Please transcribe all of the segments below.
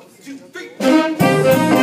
One, two, three.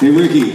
Hey, Ricky.